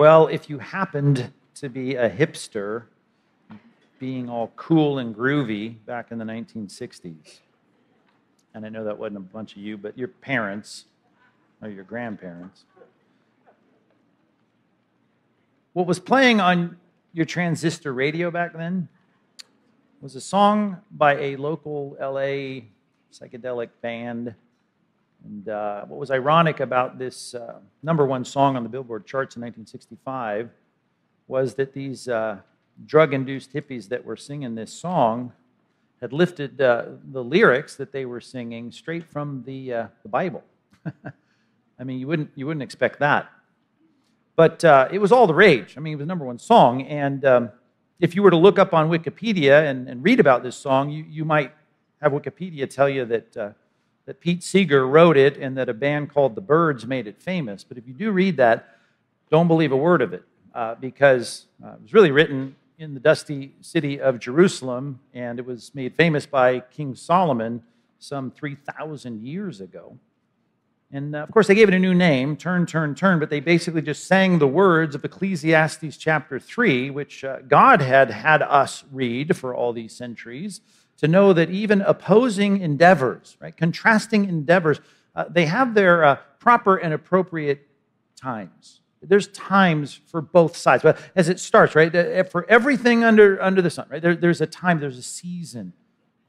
Well, if you happened to be a hipster, being all cool and groovy back in the 1960s, and I know that wasn't a bunch of you, but your parents or your grandparents, what was playing on your transistor radio back then was a song by a local LA psychedelic band. And uh, what was ironic about this uh, number one song on the Billboard charts in 1965 was that these uh, drug induced hippies that were singing this song had lifted uh, the lyrics that they were singing straight from the, uh, the Bible. I mean, you wouldn't, you wouldn't expect that. But uh, it was all the rage. I mean, it was number one song. And um, if you were to look up on Wikipedia and, and read about this song, you, you might have Wikipedia tell you that, that Pete Seeger wrote it and that a band called the Byrds made it famous. But if you do read that, don't believe a word of it uh, because uh, it was really written in the dusty city of Jerusalem and it was made famous by King Solomon some 3,000 years ago. And uh, of course, they gave it a new name, Turn, Turn, Turn, but they basically just sang the words of Ecclesiastes chapter 3, which uh, God had had us read for all these centuries, to know that even opposing endeavors, right, contrasting endeavors, uh, they have their uh, proper and appropriate times. There's times for both sides. But as it starts, right, uh, for everything under, under the sun, right, there, there's a time, there's a season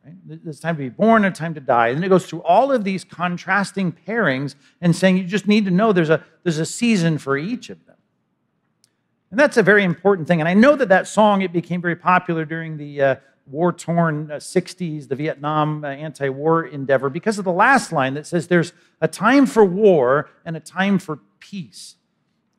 Right? There's time to be born and time to die. And it goes through all of these contrasting pairings and saying you just need to know there's a, there's a season for each of them. And that's a very important thing. And I know that that song, it became very popular during the uh, war-torn uh, 60s, the Vietnam uh, anti-war endeavor, because of the last line that says there's a time for war and a time for peace.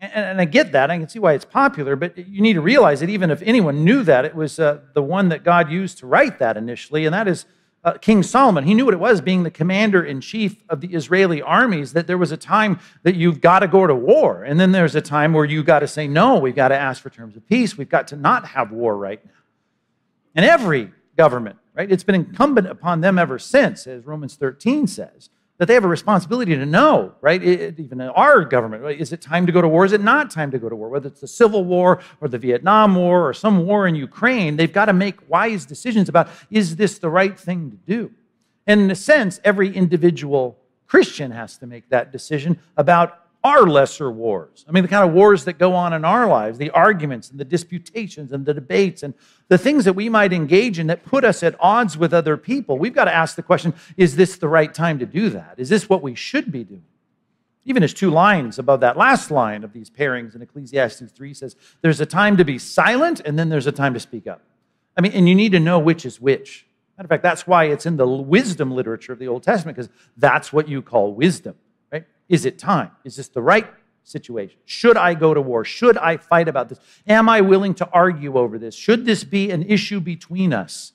And, I get that. I can see why it's popular, but you need to realize that even if anyone knew that, it was uh, the one that God used to write that initially, and that is uh, King Solomon. He knew what it was being the commander in chief of the Israeli armies, that there was a time that you've got to go to war. And then there's a time where you've got to say, no, we've got to ask for terms of peace. We've got to not have war right now. And every government, right, it's been incumbent upon them ever since, as Romans 13 says that they have a responsibility to know, right? It, even in our government, right? is it time to go to war? Is it not time to go to war? Whether it's the Civil War or the Vietnam War or some war in Ukraine, they've got to make wise decisions about is this the right thing to do? And in a sense, every individual Christian has to make that decision about our lesser wars. I mean, the kind of wars that go on in our lives, the arguments and the disputations and the debates and the things that we might engage in that put us at odds with other people. We've got to ask the question is this the right time to do that? Is this what we should be doing? Even as two lines above that last line of these pairings in Ecclesiastes 3 says, there's a time to be silent and then there's a time to speak up. I mean, and you need to know which is which. Matter of fact, that's why it's in the wisdom literature of the Old Testament, because that's what you call wisdom. Is it time? Is this the right situation? Should I go to war? Should I fight about this? Am I willing to argue over this? Should this be an issue between us?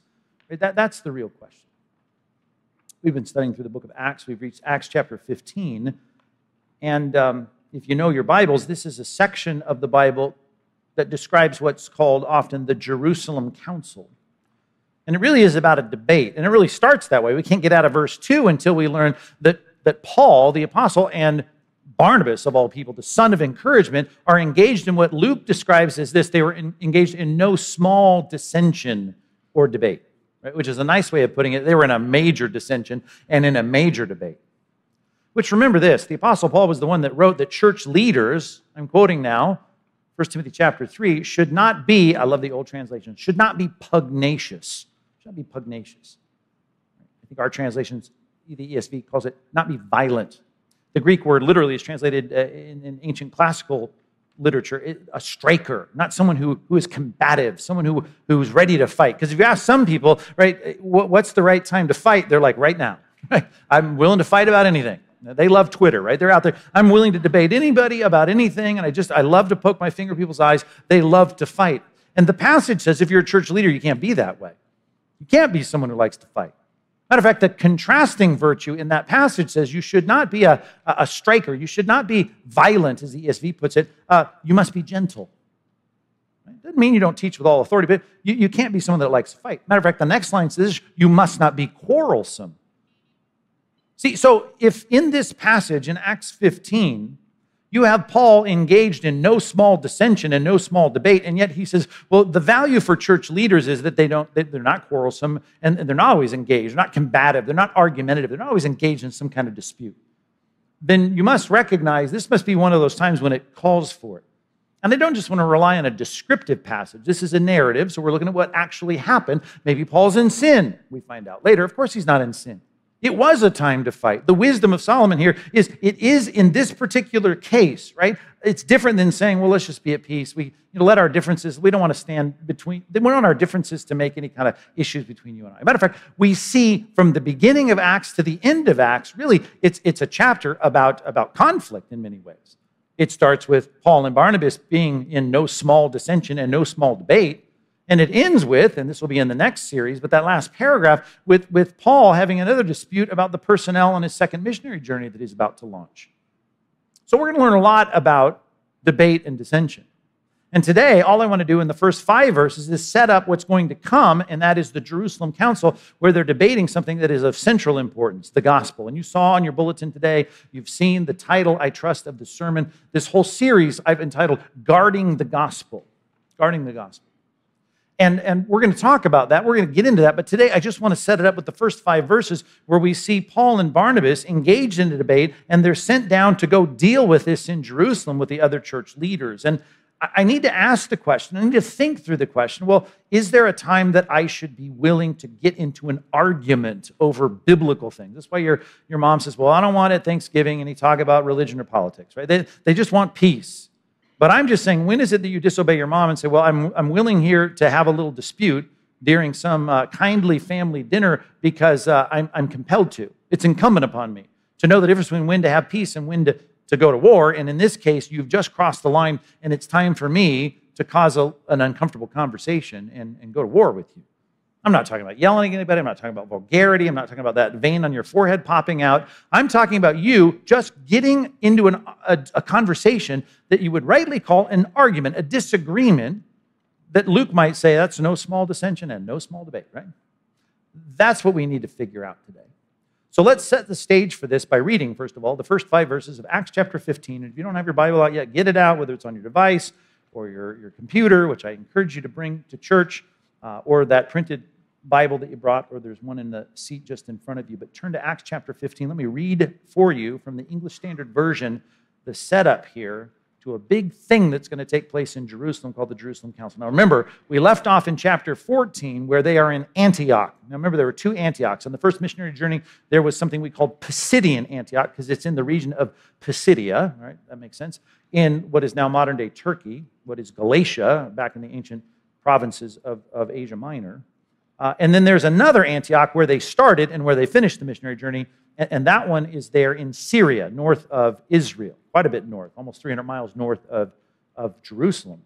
That, that's the real question. We've been studying through the book of Acts. We've reached Acts chapter 15. And um, if you know your Bibles, this is a section of the Bible that describes what's called often the Jerusalem Council. And it really is about a debate. And it really starts that way. We can't get out of verse 2 until we learn that that Paul, the apostle, and Barnabas, of all people, the son of encouragement, are engaged in what Luke describes as this they were in, engaged in no small dissension or debate, right? which is a nice way of putting it. They were in a major dissension and in a major debate. Which remember this the Apostle Paul was the one that wrote that church leaders, I'm quoting now, 1 Timothy chapter 3, should not be, I love the old translation, should not be pugnacious. Should not be pugnacious. I think our translations the ESV calls it not be violent. The Greek word literally is translated uh, in, in, ancient classical literature a striker, not someone who, who is combative, someone who, who's ready to fight. Because if you ask some people, right, what's the right time to fight? They're like, right now. I'm willing to fight about anything. They love Twitter, right? They're out there. I'm willing to debate anybody about anything, and I just, I love to poke my finger in people's eyes. They love to fight. And the passage says if you're a church leader, you can't be that way. You can't be someone who likes to fight. Matter of fact, the contrasting virtue in that passage says you should not be a, a striker. You should not be violent, as the ESV puts it. Uh, you must be gentle. It doesn't mean you don't teach with all authority, but you, you can't be someone that likes to fight. Matter of fact, the next line says you must not be quarrelsome. See, so if in this passage in Acts 15, You have Paul engaged in no small dissension and no small debate, and yet he says, well, the value for church leaders is that they don't, they're not quarrelsome and they're not always engaged, they're not combative, they're not argumentative, they're not always engaged in some kind of dispute. Then you must recognize this must be one of those times when it calls for it. And they don't just want to rely on a descriptive passage. This is a narrative, so we're looking at what actually happened. Maybe Paul's in sin, we find out later. Of course, he's not in sin. It was a time to fight. The wisdom of Solomon here is it is in this particular case, right? It's different than saying, well, let's just be at peace. We you know, let our differences, we don't want to stand between, we don't want our differences to make any kind of issues between you and I. Matter of fact, we see from the beginning of Acts to the end of Acts, really, it's, it's a chapter about, about conflict in many ways. It starts with Paul and Barnabas being in no small dissension and no small debate. And it ends with, and this will be in the next series, but that last paragraph with, with Paul having another dispute about the personnel on his second missionary journey that he's about to launch. So we're going to learn a lot about debate and dissension. And today, all I want to do in the first five verses is set up what's going to come, and that is the Jerusalem Council, where they're debating something that is of central importance the gospel. And you saw on your bulletin today, you've seen the title, I trust, of the sermon. This whole series I've entitled Guarding the Gospel. Guarding the Gospel. And, and we're going to talk about that. We're going to get into that. But today, I just want to set it up with the first five verses where we see Paul and Barnabas engaged in a debate, and they're sent down to go deal with this in Jerusalem with the other church leaders. And I need to ask the question, I need to think through the question well, is there a time that I should be willing to get into an argument over biblical things? That's why your, your mom says, Well, I don't want it Thanksgiving any talk about religion or politics, right? They, they just want peace. But I'm just saying, when is it that you disobey your mom and say, Well, I'm, I'm willing here to have a little dispute during some uh, kindly family dinner because uh, I'm, I'm compelled to? It's incumbent upon me to know the difference between when to have peace and when to, to go to war. And in this case, you've just crossed the line, and it's time for me to cause a, an uncomfortable conversation and, and go to war with you. I'm not talking about yelling at anybody. I'm not talking about vulgarity. I'm not talking about that vein on your forehead popping out. I'm talking about you just getting into an, a, a conversation that you would rightly call an argument, a disagreement that Luke might say that's no small dissension and no small debate, right? That's what we need to figure out today. So let's set the stage for this by reading, first of all, the first five verses of Acts chapter 15. And if you don't have your Bible out yet, get it out, whether it's on your device or your, your computer, which I encourage you to bring to church uh, or that printed Bible that you brought, or there's one in the seat just in front of you. But turn to Acts chapter 15. Let me read for you from the English Standard Version the setup here to a big thing that's going to take place in Jerusalem called the Jerusalem Council. Now, remember, we left off in chapter 14 where they are in Antioch. Now, remember, there were two Antiochs. On the first missionary journey, there was something we called Pisidian Antioch because it's in the region of Pisidia, right? That makes sense. In what is now modern day Turkey, what is Galatia, back in the ancient provinces of, of Asia Minor. Uh, and then there's another Antioch where they started and where they finished the missionary journey, and, and that one is there in Syria, north of Israel, quite a bit north, almost 300 miles north of, of Jerusalem.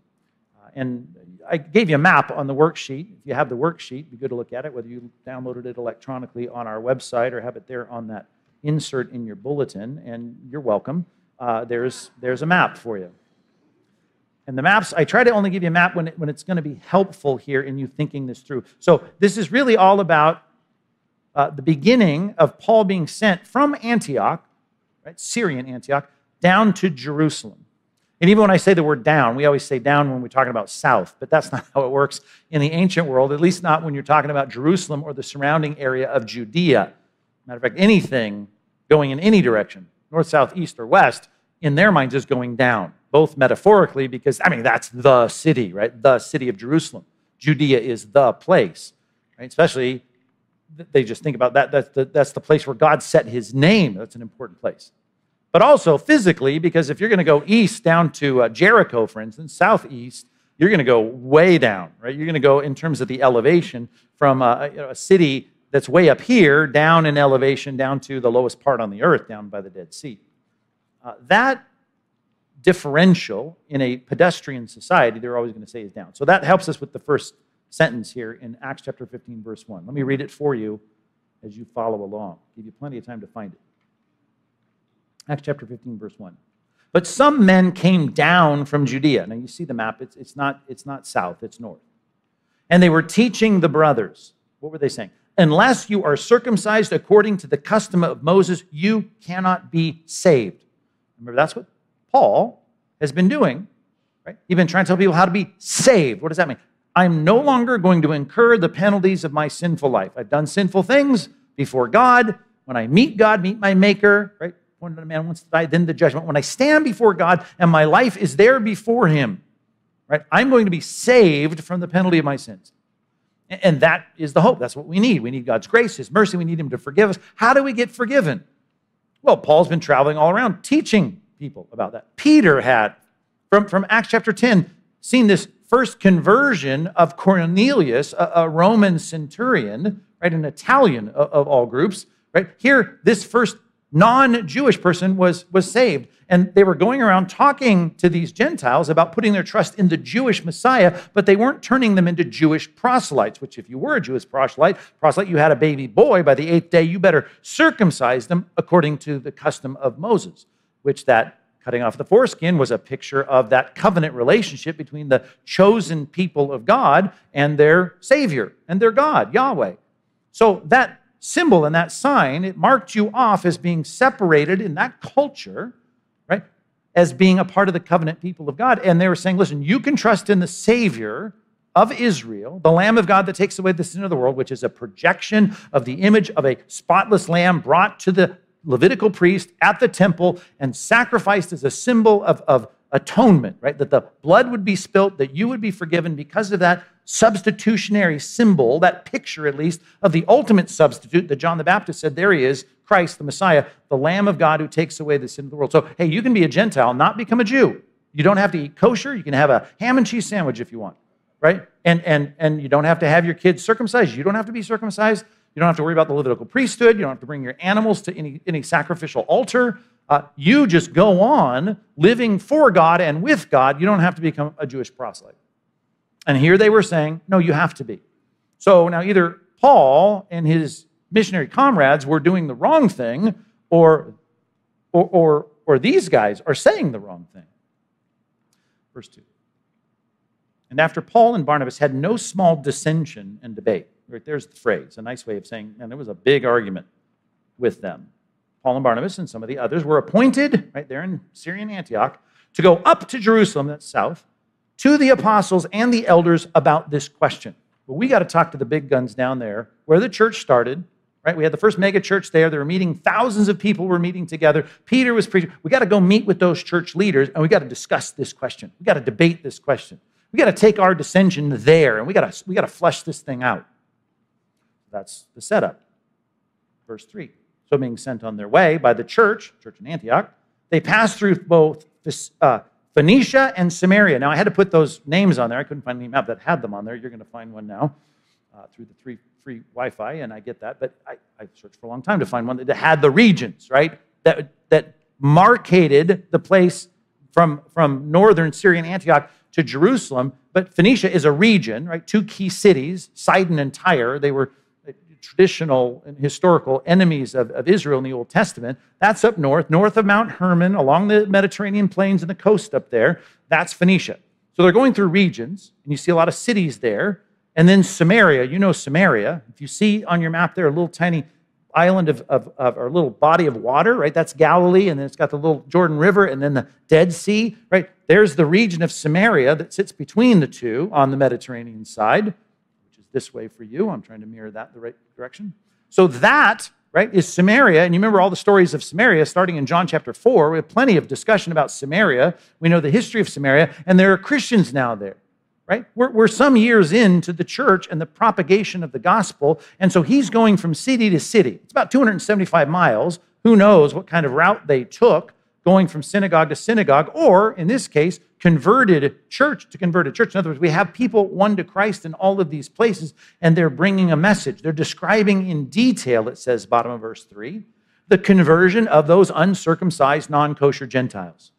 Uh, and I gave you a map on the worksheet. If you have the worksheet, be good to look at it, whether you downloaded it electronically on our website or have it there on that insert in your bulletin, and you're welcome. Uh, there's, there's a map for you. And the maps, I try to only give you a map when, it, when it's going to be helpful here in you thinking this through. So this is really all about uh, the beginning of Paul being sent from Antioch, right, Syrian Antioch, down to Jerusalem. And even when I say the word down, we always say down when we're talking about south, but that's not how it works in the ancient world, at least not when you're talking about Jerusalem or the surrounding area of Judea. Matter of fact, anything going in any direction, north, south, east, or west, in their minds is going down, both metaphorically, because, I mean, that's the city, right? The city of Jerusalem. Judea is the place, right? Especially, they just think about that. That's the, that's the place where God set his name. That's an important place. But also physically, because if you're going to go east down to uh, Jericho, for instance, southeast, you're going to go way down, right? You're going to go in terms of the elevation from a, you know, a city that's way up here down in elevation down to the lowest part on the earth, down by the Dead Sea. Uh, that differential in a pedestrian society, they're always going to say is down. So that helps us with the first sentence here in Acts chapter 15, verse 1. Let me read it for you as you follow along. Give you plenty of time to find it. Acts chapter 15, verse 1. But some men came down from Judea. Now you see the map, it's, it's, not, it's not south, it's north. And they were teaching the brothers. What were they saying? Unless you are circumcised according to the custom of Moses, you cannot be saved. Remember, that's what Paul has been doing. Right? He's been trying to tell people how to be saved. What does that mean? I'm no longer going to incur the penalties of my sinful life. I've done sinful things before God. When I meet God, meet my Maker, right? When a man wants to die, then the judgment. When I stand before God and my life is there before Him, right? I'm going to be saved from the penalty of my sins. And that is the hope. That's what we need. We need God's grace, His mercy. We need Him to forgive us. How do we get forgiven? Well, Paul's been traveling all around teaching people about that. Peter had, from, from Acts chapter 10, seen this first conversion of Cornelius, a, a Roman centurion, right, an Italian of, of all groups, right? Here, this first non-Jewish person was, was saved. And they were going around talking to these Gentiles about putting their trust in the Jewish Messiah, but they weren't turning them into Jewish proselytes, which if you were a Jewish proselyte, proselyte, you had a baby boy, by the eighth day, you better circumcise them according to the custom of Moses, which that cutting off the foreskin was a picture of that covenant relationship between the chosen people of God and their Savior and their God, Yahweh. So that symbol and that sign, it marked you off as being separated in that culture, right? As being a part of the covenant people of God. And they were saying, listen, you can trust in the Savior of Israel, the Lamb of God that takes away the sin of the world, which is a projection of the image of a spotless lamb brought to the Levitical priest at the temple and sacrificed as a symbol of, of atonement, right? That the blood would be spilt, that you would be forgiven because of that substitutionary symbol, that picture at least, of the ultimate substitute that John the Baptist said, there he is, Christ the Messiah, the Lamb of God who takes away the sin of the world. So, hey, you can be a Gentile, not become a Jew. You don't have to eat kosher. You can have a ham and cheese sandwich if you want, right? And, and, and you don't have to have your kids circumcised. You don't have to be circumcised. You don't have to worry about the Levitical priesthood. You don't have to bring your animals to any, any sacrificial altar. Uh, you just go on living for God and with God. You don't have to become a Jewish proselyte. And here they were saying, no, you have to be. So now either Paul and his missionary comrades were doing the wrong thing, or, or, or, or these guys are saying the wrong thing. Verse 2. And after Paul and Barnabas had no small dissension and debate, right there's the phrase, a nice way of saying, and there was a big argument with them. Paul and Barnabas and some of the others were appointed, right there in Syrian Antioch, to go up to Jerusalem, that's south, to the apostles and the elders about this question. But we got to talk to the big guns down there where the church started, right? We had the first mega church there. They were meeting, thousands of people were meeting together. Peter was preaching. We got to go meet with those church leaders and we got to discuss this question. We got to debate this question. We got to take our dissension there and we got to we got to flesh this thing out. That's the setup. Verse 3. So being sent on their way by the church, church in Antioch, they passed through both uh, Phoenicia and Samaria. Now, I had to put those names on there. I couldn't find any map that had them on there. You're going to find one now uh, through the free, free Wi Fi, and I get that. But I, I searched for a long time to find one that had the regions, right? That, that marketed the place from, from northern Syrian Antioch to Jerusalem. But Phoenicia is a region, right? Two key cities, Sidon and Tyre. They were traditional and historical enemies of, of Israel in the Old Testament. That's up north, north of Mount Hermon, along the Mediterranean plains and the coast up there. That's Phoenicia. So they're going through regions, and you see a lot of cities there. And then Samaria, you know Samaria. If you see on your map there a little tiny island of, of, of, or a little body of water, right? That's Galilee, and then it's got the little Jordan River and then the Dead Sea, right? There's the region of Samaria that sits between the two on the Mediterranean side this way for you. I'm trying to mirror that the right direction. So that, right, is Samaria. And you remember all the stories of Samaria starting in John chapter 4. We have plenty of discussion about Samaria. We know the history of Samaria, and there are Christians now there, right? We're, we're some years into the church and the propagation of the gospel. And so he's going from city to city. It's about 275 miles. Who knows what kind of route they took going from synagogue to synagogue, or in this case, converted church to converted church. In other words, we have people won to Christ in all of these places, and they're bringing a message. They're describing in detail, it says, bottom of verse 3, the conversion of those uncircumcised, non kosher Gentiles.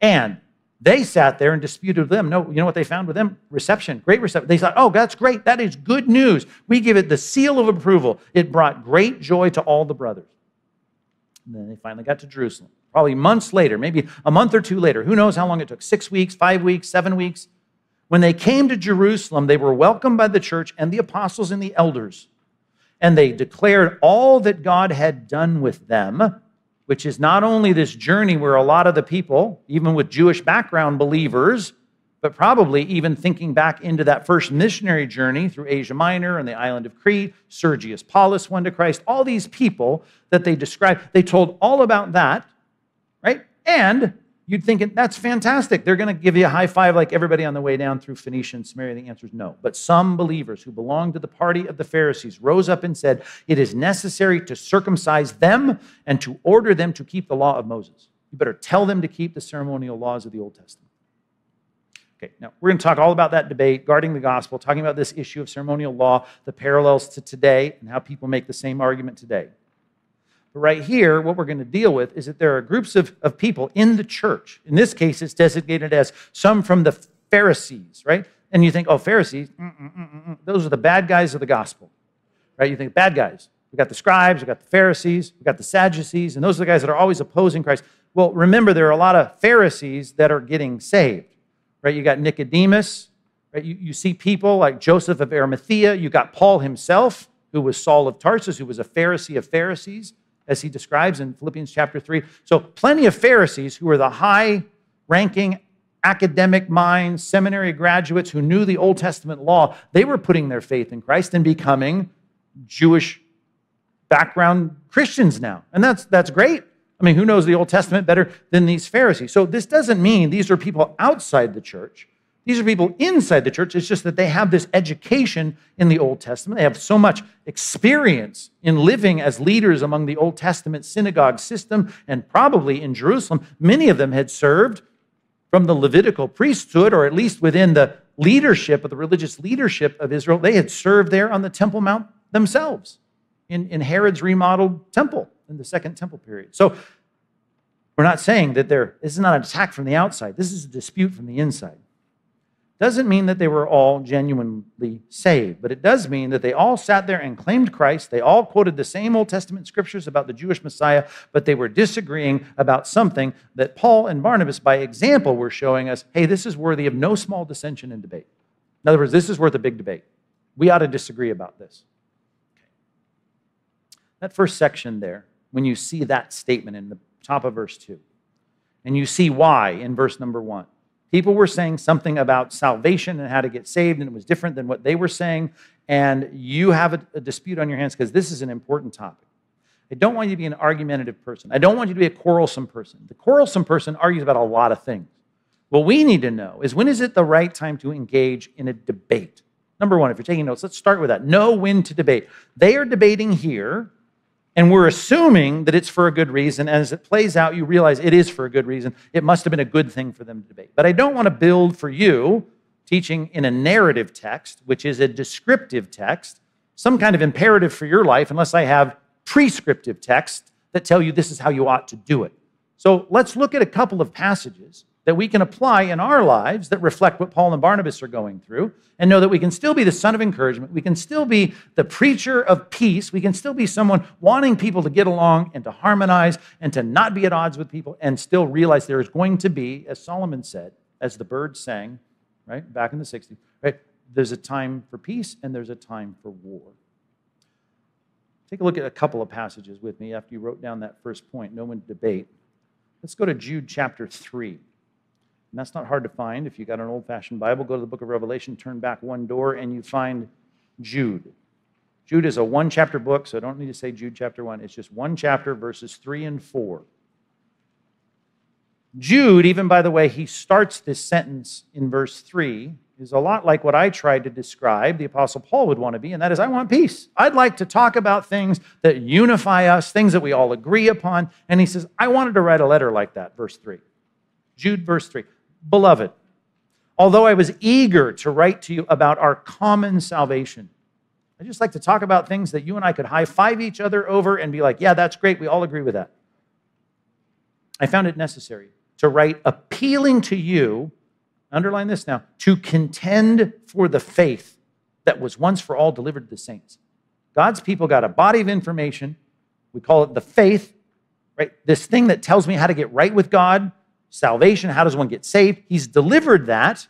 And they sat there and disputed with them. No, you know what they found with them? Reception, great reception. They thought, oh, that's great. That is good news. We give it the seal of approval. It brought great joy to all the brothers. And then they finally got to Jerusalem probably months later, maybe a month or two later. Who knows how long it took? Six weeks, five weeks, seven weeks. When they came to Jerusalem, they were welcomed by the church and the apostles and the elders. And they declared all that God had done with them. which is not only this journey where a lot of the people, even with Jewish background believers, but probably even thinking back into that first missionary journey through Asia Minor and the island of Crete, Sergius Paulus went to Christ, all these people that they described, they told all about that? And you'd think that's fantastic. They're going to give you a high five like everybody on the way down through Phoenicia and Samaria. The answer is no. But some believers who belonged to the party of the Pharisees rose up and said, It is necessary to circumcise them and to order them to keep the law of Moses. You better tell them to keep the ceremonial laws of the Old Testament. Okay, now we're going to talk all about that debate, guarding the gospel, talking about this issue of ceremonial law, the parallels to today, and how people make the same argument today. But right here, what we're going to deal with is that there are groups of, of people in the church. In this case, it's designated as some from the Pharisees, right? And you think, oh, Pharisees, mm, mm, mm, those are the bad guys of the gospel, right? You think, bad guys. We got the scribes, we got the Pharisees, we got the Sadducees, and those are the guys that are always opposing Christ. Well, remember, there are a lot of Pharisees that are getting saved right? You got Nicodemus, right? You, you see people like Joseph of Arimathea. You got Paul himself, who was Saul of Tarsus, who was a Pharisee of Pharisees, as he describes in Philippians chapter 3. So, plenty of Pharisees who were the high ranking academic minds, seminary graduates who knew the Old Testament law, they were putting their faith in Christ and becoming Jewish background Christians now. And that's, that's great. I mean, who knows the Old Testament better than these Pharisees? So this doesn't mean these are people outside the church. These are people inside the church. It's just that they have this education in the Old Testament. They have so much experience in living as leaders among the Old Testament synagogue system and probably in Jerusalem. Many of them had served from the Levitical priesthood, or at least within the leadership of the religious leadership of Israel. They had served there on the Temple Mount themselves in, in Herod's remodeled temple in the Second Temple period. So we're not saying that there, this is not an attack from the outside. This is a dispute from the inside. Doesn't mean that they were all genuinely saved, but it does mean that they all sat there and claimed Christ. They all quoted the same Old Testament scriptures about the Jewish Messiah, but they were disagreeing about something that Paul and Barnabas, by example, were showing us hey, this is worthy of no small dissension and debate. In other words, this is worth a big debate. We ought to disagree about this. That first section there when you see that statement in the top of verse 2. And you see why in verse number 1. People were saying something about salvation and how to get saved, and it was different than what they were saying. And you have a, a dispute on your hands because this is an important topic. I don't want you to be an argumentative person. I don't want you to be a quarrelsome person. The quarrelsome person argues about a lot of things. What we need to know is when is it the right time to engage in a debate? Number one, if you're taking notes, let's start with that. Know when to debate. They are debating here and we're assuming that it's for a good reason. And as it plays out, you realize it is for a good reason. It must have been a good thing for them to debate. But I don't want to build for you teaching in a narrative text, which is a descriptive text, some kind of imperative for your life, unless I have prescriptive text that tell you this is how you ought to do it. So let's look at a couple of passages that we can apply in our lives that reflect what Paul and Barnabas are going through and know that we can still be the son of encouragement. We can still be the preacher of peace. We can still be someone wanting people to get along and to harmonize and to not be at odds with people and still realize there is going to be, as Solomon said, as the Byrds sang, right, back in the 60s, right, there's a time for peace and there's a time for war. Take a look at a couple of passages with me after you wrote down that first point, no one debate. Let's go to Jude chapter 3. And that's not hard to find. If you got an old fashioned Bible, go to the book of Revelation, turn back one door, and you find Jude. Jude is a one chapter book, so I don't need to say Jude chapter one. It's just one chapter, verses three and four. Jude, even by the way, he starts this sentence in verse three, is a lot like what I tried to describe the Apostle Paul would want to be, and that is, I want peace. I'd like to talk about things that unify us, things that we all agree upon. And he says, I wanted to write a letter like that, verse 3. Jude, verse 3. Beloved, although I was eager to write to you about our common salvation, I just like to talk about things that you and I could high five each other over and be like, yeah, that's great. We all agree with that. I found it necessary to write appealing to you, underline this now, to contend for the faith that was once for all delivered to the saints. God's people got a body of information. We call it the faith, right? This thing that tells me how to get right with God, salvation. How does one get saved? He's delivered that.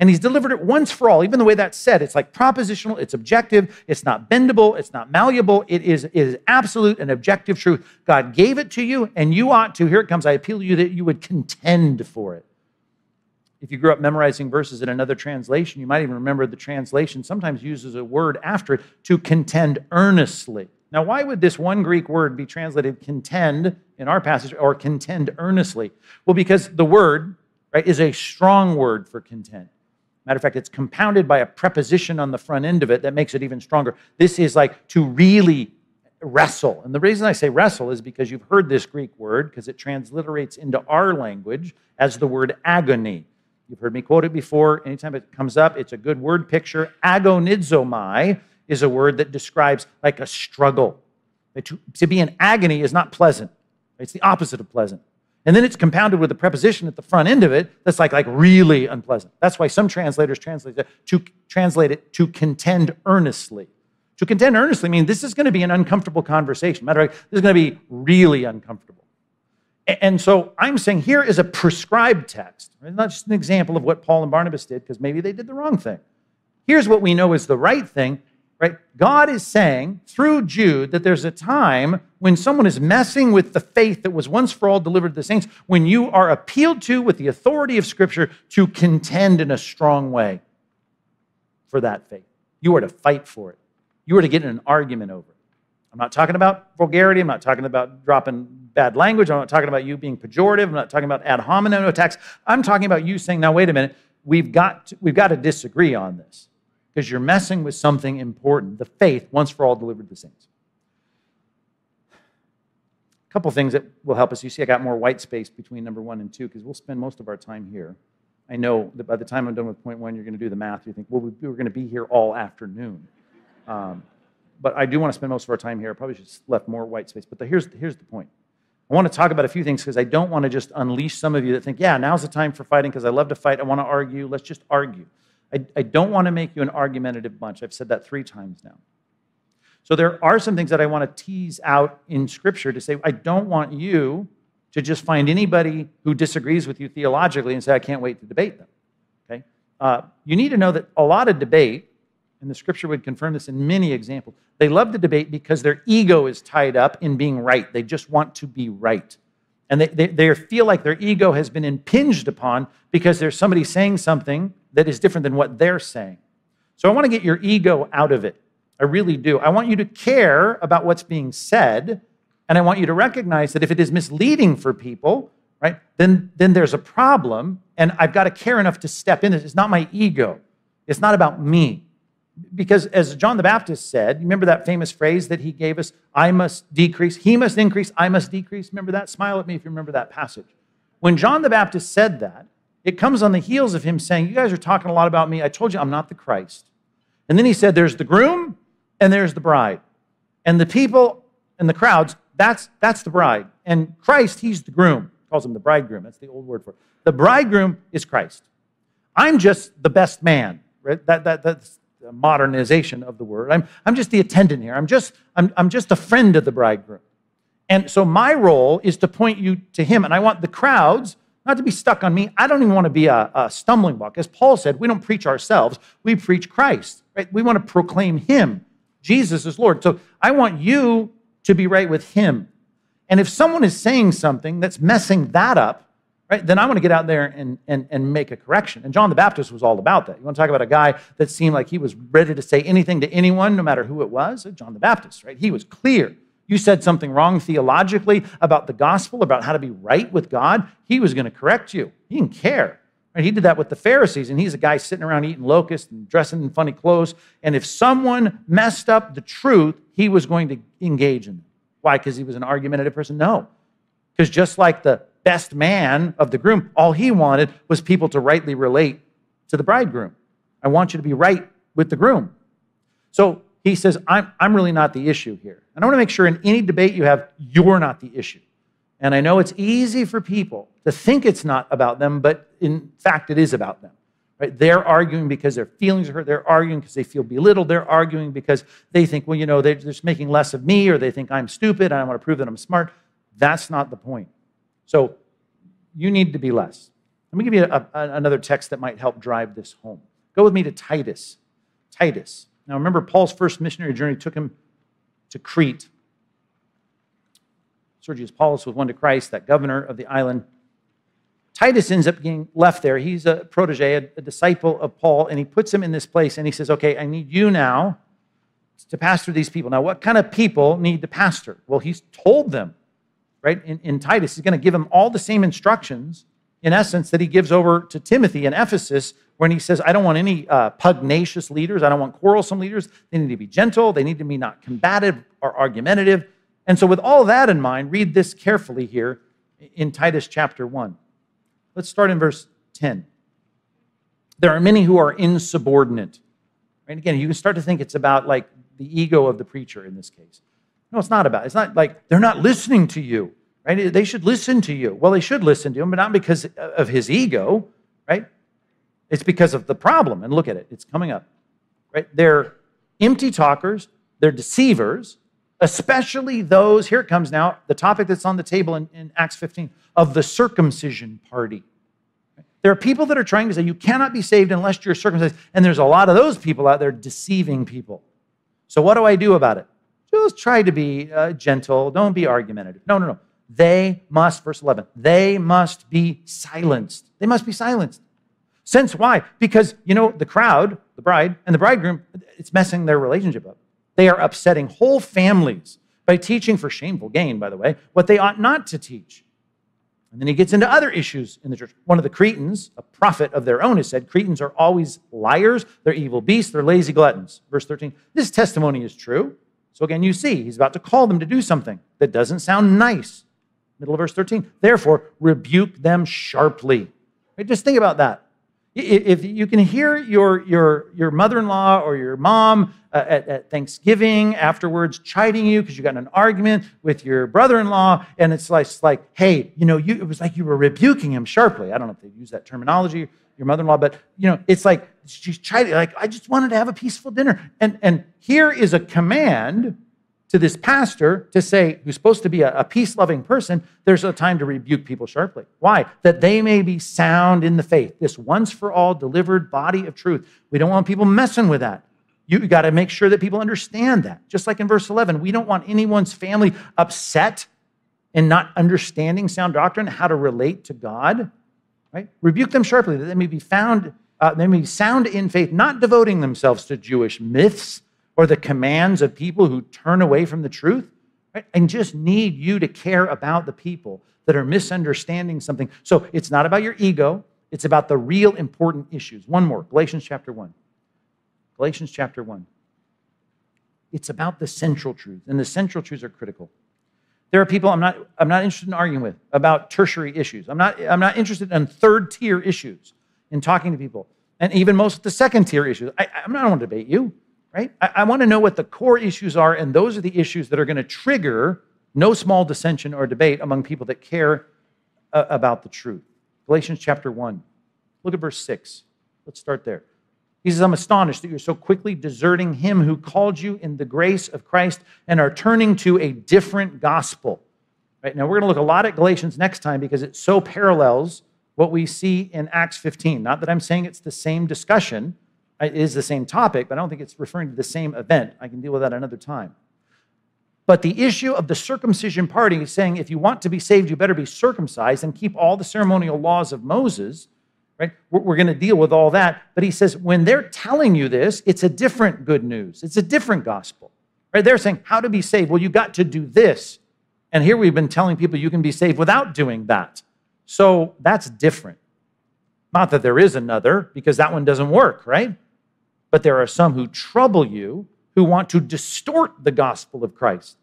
And he's delivered it once for all. Even the way that's said, it's like propositional, it's objective, it's not bendable, it's not malleable. It is, it is absolute and objective truth. God gave it to you, and you ought to, here it comes, I appeal to you that you would contend for it. If you grew up memorizing verses in another translation, you might even remember the translation sometimes uses a word after it to contend earnestly. Now, why would this one Greek word be translated contend in our passage or contend earnestly? Well, because the word right, is a strong word for contend. Matter of fact, it's compounded by a preposition on the front end of it that makes it even stronger. This is like to really wrestle. And the reason I say wrestle is because you've heard this Greek word because it transliterates into our language as the word agony. You've heard me quote it before. Anytime it comes up, it's a good word picture. Agonizomai is a word that describes like a struggle. To, to be in agony is not pleasant. It's the opposite of pleasant. And then it's compounded with a preposition at the front end of it that's like, like really unpleasant. That's why some translators translate it to translate it to contend earnestly. To contend earnestly means this is going to be an uncomfortable conversation. Matter of fact, this is going to be really uncomfortable. And so I'm saying here is a prescribed text, right? not just an example of what Paul and Barnabas did, because maybe they did the wrong thing. Here's what we know is the right thing, right? God is saying through Jude that there's a time when someone is messing with the faith that was once for all delivered to the saints, when you are appealed to with the authority of Scripture to contend in a strong way for that faith. You are to fight for it. You are to get in an argument over it. I'm not talking about vulgarity. I'm not talking about dropping bad language. I'm not talking about you being pejorative. I'm not talking about ad hominem attacks. I'm talking about you saying, now, wait a minute, we've got to, we've got to disagree on this because you're messing with something important the faith once for all delivered the saints. A couple things that will help us. You see, I got more white space between number one and two because we'll spend most of our time here. I know that by the time I'm done with point one, you're going to do the math. You think, well, we are going to be here all afternoon. Um, but I do want to spend most of our time here. I probably should have left more white space. But the, here's, here's the point. I want to talk about a few things because I don't want to just unleash some of you that think, yeah, now's the time for fighting because I love to fight. I want to argue. Let's just argue. I, I don't want to make you an argumentative bunch. I've said that three times now. So there are some things that I want to tease out in Scripture to say, I don't want you to just find anybody who disagrees with you theologically and say, I can't wait to debate them. Okay? Uh, you need to know that a lot of debate, and the Scripture would confirm this in many examples, they love to debate because their ego is tied up in being right. They just want to be right. And they, they, they feel like their ego has been impinged upon because there's somebody saying something that is different than what they're saying. So I want to get your ego out of it. I really do. I want you to care about what's being said, and I want you to recognize that if it is misleading for people, right, then, then there's a problem, and I've got to care enough to step in. This. It's not my ego. It's not about me. Because as John the Baptist said, remember that famous phrase that he gave us, I must decrease, he must increase, I must decrease. Remember that? Smile at me if you remember that passage. When John the Baptist said that, it comes on the heels of him saying, You guys are talking a lot about me. I told you I'm not the Christ. And then he said, There's the groom and there's the bride. And the people and the crowds, that's, that's the bride. And Christ, he's the groom. Calls him the bridegroom. That's the old word for it. The bridegroom is Christ. I'm just the best man. Right? That, that, that's modernization of the word. I'm, I'm just the attendant here. I'm just, I'm, I'm just a friend of the bridegroom. And so my role is to point you to him. And I want the crowds not to be stuck on me. I don't even want to be a, a stumbling block. As Paul said, we don't preach ourselves, we preach Christ. Right? We want to proclaim him. Jesus is Lord. So I want you to be right with Him. And if someone is saying something that's messing that up, right, then I want to get out there and, and, and make a correction. And John the Baptist was all about that. You want to talk about a guy that seemed like he was ready to say anything to anyone, no matter who it was? John the Baptist, right? He was clear. You said something wrong theologically about the gospel, about how to be right with God, he was going to correct you. He didn't care. He did that with the Pharisees, and he's a guy sitting around eating locusts and dressing in funny clothes. And if someone messed up the truth, he was going to engage in it. Why? Because he was an argumentative person? No. Because just like the best man of the groom, all he wanted was people to rightly relate to the bridegroom. I want you to be right with the groom. So he says, I'm, I'm really not the issue here. And I want to make sure in any debate you have, you're not the issue. And I know it's easy for people to think it's not about them, but in fact, it is about them. Right? They're arguing because their feelings are hurt. They're arguing because they feel belittled. They're arguing because they think, well, you know, they're just making less of me, or they think I'm stupid and I want to prove that I'm smart. That's not the point. So you need to be less. Let me give you a, a, another text that might help drive this home. Go with me to Titus. Titus. Now remember, Paul's first missionary journey took him to Crete. Sergius Paulus was won to Christ, that governor of the island. Titus ends up being left there. He's a protege, a, a disciple of Paul, and he puts him in this place and he says, Okay, I need you now to pastor these people. Now, what kind of people need to pastor? Well, he's told them, right? In, in Titus, he's going to give him all the same instructions, in essence, that he gives over to Timothy in Ephesus, when he says, I don't want any uh, pugnacious leaders. I don't want quarrelsome leaders. They need to be gentle. They need to be not combative or argumentative. And so, with all that in mind, read this carefully here in Titus chapter 1. Let's start in verse 10. There are many who are insubordinate. Right? Again, you can start to think it's about like the ego of the preacher in this case. No, it's not about. It's not like they're not listening to you, right? They should listen to you. Well, they should listen to him, but not because of his ego, right? It's because of the problem. And look at it, it's coming up, right? They're empty talkers, they're deceivers, especially those, here it comes now, the topic that's on the table in, in Acts 15 of the circumcision party. There are people that are trying to say you cannot be saved unless you're circumcised, and there's a lot of those people out there deceiving people. So, what do I do about it? Just try to be uh, gentle. Don't be argumentative. No, no, no. They must, verse 11, they must be silenced. They must be silenced. Since why? Because, you know, the crowd, the bride, and the bridegroom, it's messing their relationship up. They are upsetting whole families by teaching for shameful gain, by the way, what they ought not to teach. And then he gets into other issues in the church. One of the Cretans, a prophet of their own, has said Cretans are always liars, they're evil beasts, they're lazy gluttons. Verse 13. This testimony is true. So again, you see, he's about to call them to do something that doesn't sound nice. Middle of verse 13. Therefore, rebuke them sharply. Right? Just think about that. If you can hear your, your, your mother in law or your mom uh, at, at, Thanksgiving afterwards chiding you because you got in an argument with your brother in law, and it's like, it's like, hey, you know, you, it was like you were rebuking him sharply. I don't know if they use that terminology, your mother in law, but, you know, it's like she's chiding, like, I just wanted to have a peaceful dinner. And, and here is a command to this pastor to say, who's supposed to be a, a peace loving person, there's a time to rebuke people sharply. Why? That they may be sound in the faith, this once for all delivered body of truth. We don't want people messing with that. You got to make sure that people understand that. Just like in verse 11, we don't want anyone's family upset and not understanding sound doctrine, how to relate to God. Right? Rebuke them sharply that they may be found, uh, they may be sound in faith, not devoting themselves to Jewish myths or the commands of people who turn away from the truth, right? and just need you to care about the people that are misunderstanding something. So it's not about your ego, it's about the real important issues. One more Galatians chapter 1. Galatians chapter 1. It's about the central truth, and the central truths are critical. There are people I'm not, I'm not interested in arguing with about tertiary issues. I'm not, I'm not interested in third tier issues in talking to people, and even most of the second tier issues. I, I'm not, want to debate you right? I, I want to know what the core issues are, and those are the issues that are going to trigger no small dissension or debate among people that care uh, about the truth. Galatians chapter 1. Look at verse 6. Let's start there. He says, I'm astonished that you're so quickly deserting him who called you in the grace of Christ and are turning to a different gospel. Right now, we're going to look a lot at Galatians next time because it so parallels what we see in Acts 15. Not that I'm saying it's the same discussion, uh, it is the same topic, but I don't think it's referring to the same event. I can deal with that another time. But the issue of the circumcision party is saying if you want to be saved, you better be circumcised and keep all the ceremonial laws of Moses, right? We're going to deal with all that. But he says when they're telling you this, it's a different good news, it's a different gospel, right? They're saying how to be saved. Well, you got to do this. And here we've been telling people you can be saved without doing that. So that's different. Not that there is another, because that one doesn't work, right? but there are some who trouble you who want to distort the gospel of Christ.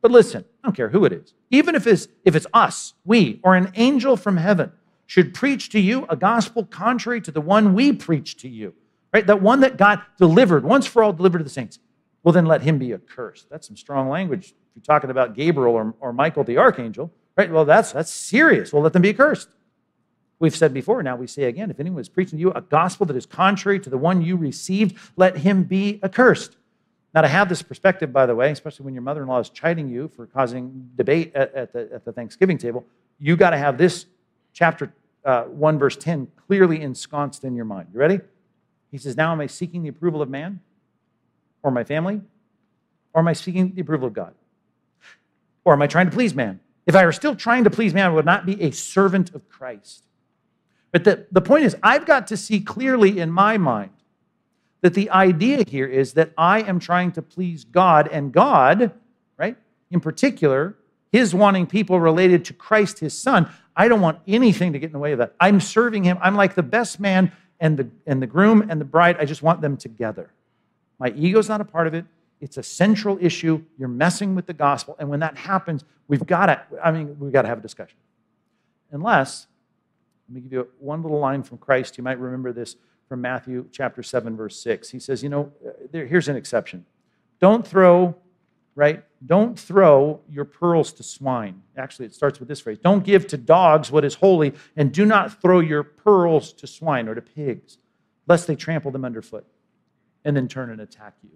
But listen, I don't care who it is. Even if it's, if it's us, we, or an angel from heaven should preach to you a gospel contrary to the one we preach to you, right? That one that God delivered, once for all delivered to the saints. Well, then let him be accursed. That's some strong language. If you're talking about Gabriel or, or Michael the archangel, right? Well, that's, that's serious. Well, let them be accursed. We've said before, now we say again if anyone is preaching to you a gospel that is contrary to the one you received, let him be accursed. Now, to have this perspective, by the way, especially when your mother in law is chiding you for causing debate at, at, the, at the Thanksgiving table, you got to have this chapter uh, 1, verse 10, clearly ensconced in your mind. You ready? He says, Now am I seeking the approval of man or my family? Or am I seeking the approval of God? Or am I trying to please man? If I were still trying to please man, I would not be a servant of Christ. But the, the point is, I've got to see clearly in my mind that the idea here is that I am trying to please God, and God, right, in particular, his wanting people related to Christ, his son, I don't want anything to get in the way of that. I'm serving him. I'm like the best man and the, and the groom and the bride. I just want them together. My ego's not a part of it. It's a central issue. You're messing with the gospel. And when that happens, we've got to, I mean, we've got to have a discussion. Unless, let me give you one little line from Christ. You might remember this from Matthew chapter 7, verse 6. He says, you know, there, here's an exception. Don't throw right? Don't throw your pearls to swine. Actually, it starts with this phrase Don't give to dogs what is holy, and do not throw your pearls to swine or to pigs, lest they trample them underfoot and then turn and attack you.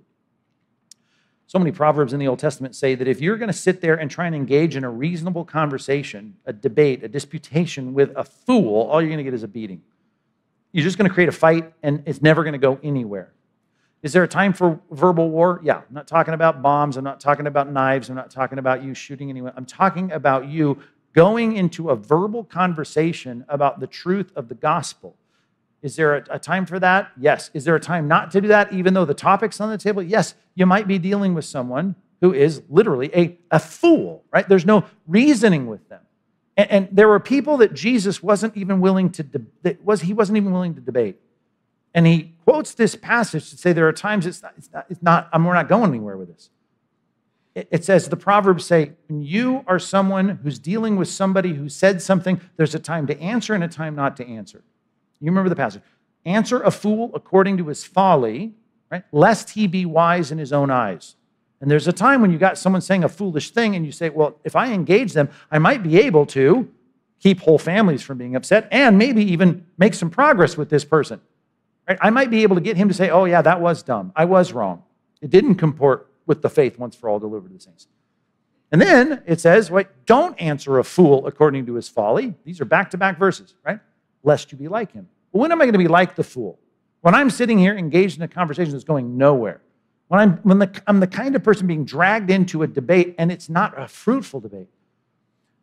So many proverbs in the Old Testament say that if you're going to sit there and try and engage in a reasonable conversation, a debate, a disputation with a fool, all you're going to get is a beating. You're just going to create a fight, and it's never going to go anywhere. Is there a time for verbal war? Yeah. I'm not talking about bombs. I'm not talking about knives. I'm not talking about you shooting anyone. I'm talking about you going into a verbal conversation about the truth of the gospel. Is there a, a, time for that? Yes. Is there a time not to do that, even though the topic's on the table? Yes. You might be dealing with someone who is literally a, a fool, right? There's no reasoning with them. And, and there were people that Jesus wasn't even willing to, that was, he wasn't even willing to debate. And he quotes this passage to say there are times it's not, it's not, it's not we're not going anywhere with this. It, it says, the Proverbs say, when you are someone who's dealing with somebody who said something, there's a time to answer and a time not to answer. You remember the passage. Answer a fool according to his folly, right? Lest he be wise in his own eyes. And there's a time when you got someone saying a foolish thing and you say, well, if I engage them, I might be able to keep whole families from being upset and maybe even make some progress with this person. Right? I might be able to get him to say, oh, yeah, that was dumb. I was wrong. It didn't comport with the faith once for all delivered to the saints. And then it says, wait, don't answer a fool according to his folly. These are back to back verses, right? Lest you be like him. Well, when am I going to be like the fool? When I'm sitting here engaged in a conversation that's going nowhere. When I'm, when the, I'm the kind of person being dragged into a debate and it's not a fruitful debate.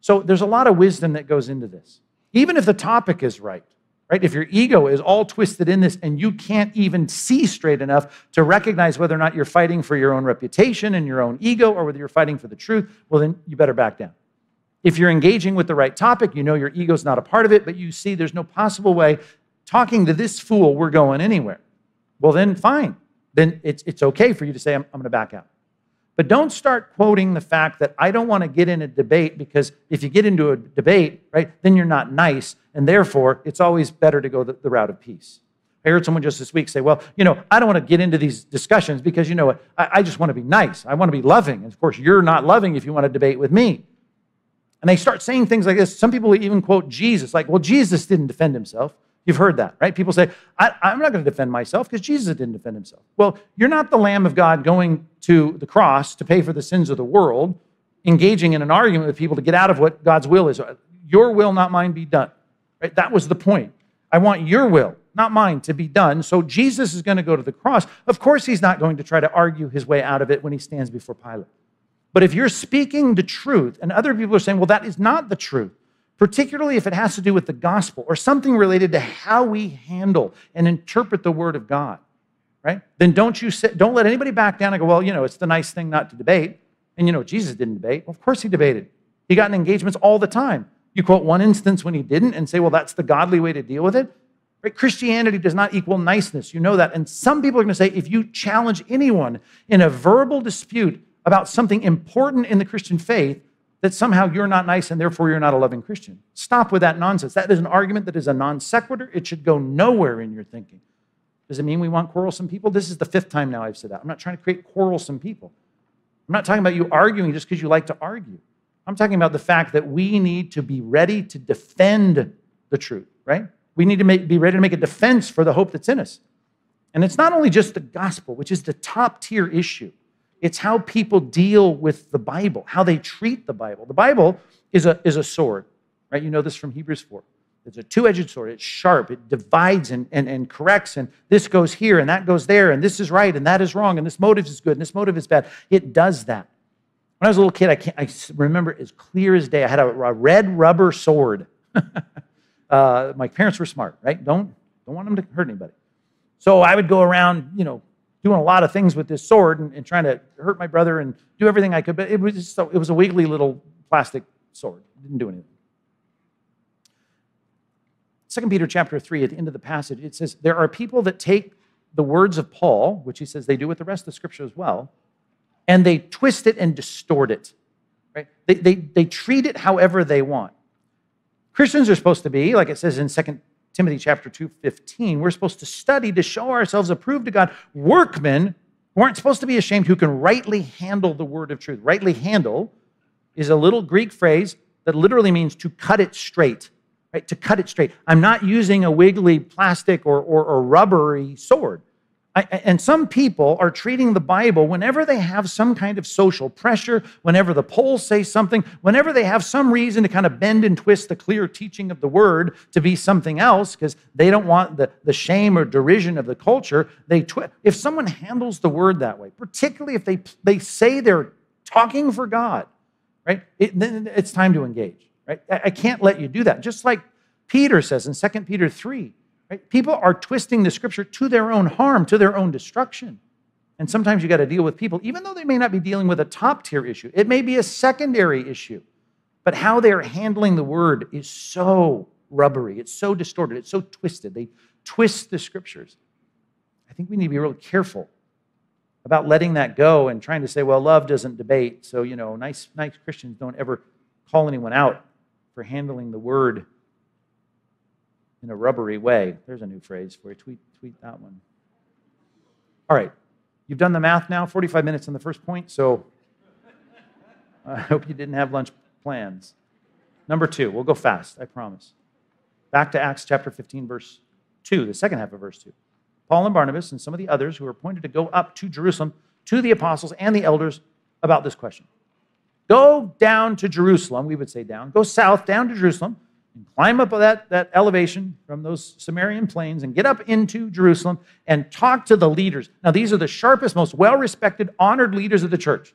So there's a lot of wisdom that goes into this. Even if the topic is right, right? If your ego is all twisted in this and you can't even see straight enough to recognize whether or not you're fighting for your own reputation and your own ego or whether you're fighting for the truth, well, then you better back down. If you're engaging with the right topic, you know your ego's not a part of it, but you see there's no possible way talking to this fool, we're going anywhere. Well, then fine. Then it's, it's okay for you to say, I'm, I'm going to back out. But don't start quoting the fact that I don't want to get in a debate because if you get into a debate, right, then you're not nice. And therefore, it's always better to go the, the route of peace. I heard someone just this week say, well, you know, I don't want to get into these discussions because, you know what, I, I just want to be nice. I want to be loving. And of course, you're not loving if you want to debate with me. And they start saying things like this. Some people even quote Jesus, like, well, Jesus didn't defend himself. You've heard that, right? People say, I, am not going to defend myself because Jesus didn't defend himself. Well, you're not the Lamb of God going to the cross to pay for the sins of the world, engaging in an argument with people to get out of what God's will is. Your will, not mine, be done. Right? That was the point. I want your will, not mine, to be done. So Jesus is going to go to the cross. Of course, he's not going to try to argue his way out of it when he stands before Pilate. But if you're speaking the truth and other people are saying, well, that is not the truth, particularly if it has to do with the gospel or something related to how we handle and interpret the word of God, right? Then don't you sit, don't let anybody back down and go, well, you know, it's the nice thing not to debate. And you know, Jesus didn't debate. Well, of course he debated. He got in engagements all the time. You quote one instance when he didn't and say, well, that's the godly way to deal with it. Right? Christianity does not equal niceness. You know that. And some people are going to say, if you challenge anyone in a verbal dispute about something important in the Christian faith, that somehow you're not nice and therefore you're not a loving Christian. Stop with that nonsense. That is an argument that is a non sequitur. It should go nowhere in your thinking. Does it mean we want quarrelsome people? This is the fifth time now I've said that. I'm not trying to create quarrelsome people. I'm not talking about you arguing just because you like to argue. I'm talking about the fact that we need to be ready to defend the truth, right? We need to make, be ready to make a defense for the hope that's in us. And it's not only just the gospel, which is the top tier issue. It's how people deal with the Bible, how they treat the Bible. The Bible is a, is a sword, right? You know this from Hebrews 4. It's a two edged sword. It's sharp. It divides and, and, and corrects, and this goes here and that goes there, and this is right and that is wrong, and this motive is good and this motive is bad. It does that. When I was a little kid, I, can't, I remember as clear as day, I had a, a red rubber sword. uh, my parents were smart, right? Don't, don't want them to hurt anybody. So I would go around, you know, doing a lot of things with this sword and, and trying to hurt my brother and do everything I could, but it was, just, it was a wiggly little plastic sword. It didn't do anything. Second Peter chapter 3, at the end of the passage, it says, There are people that take the words of Paul, which he says they do with the rest of the scripture as well, and they twist it and distort it. Right? They, they, they treat it however they want. Christians are supposed to be, like it says in 2 Timothy chapter 2, 15, we're supposed to study to show ourselves approved to God, workmen who aren't supposed to be ashamed, who can rightly handle the word of truth. Rightly handle is a little Greek phrase that literally means to cut it straight right? To cut it straight. I'm not using a wiggly plastic or, or, or rubbery sword. I, and some people are treating the Bible whenever they have some kind of social pressure, whenever the polls say something, whenever they have some reason to kind of bend and twist the clear teaching of the word to be something else because they don't want the, the shame or derision of the culture, they twist. If someone handles the word that way, particularly if they, they say they're talking for God, right, it, then it's time to engage right? I can't let you do that. Just like Peter says in 2 Peter 3, right? People are twisting the scripture to their own harm, to their own destruction. And sometimes you got to deal with people, even though they may not be dealing with a top tier issue, it may be a secondary issue. But how they're handling the word is so rubbery, it's so distorted, it's so twisted. They twist the scriptures. I think we need to be real careful about letting that go and trying to say, well, love doesn't debate. So, you know, nice, nice Christians don't ever call anyone out for handling the word in a rubbery way. There's a new phrase for you. Tweet, tweet that one. All right. You've done the math now, 45 minutes on the first point, so I hope you didn't have lunch plans. Number two, we'll go fast, I promise. Back to Acts chapter 15, verse 2, the second half of verse 2. Paul and Barnabas and some of the others who were appointed to go up to Jerusalem to the apostles and the elders about this question. Go down to Jerusalem, we would say down, go south down to Jerusalem and climb up that, that elevation from those Samarian plains and get up into Jerusalem and talk to the leaders. Now, these are the sharpest, most well respected, honored leaders of the church.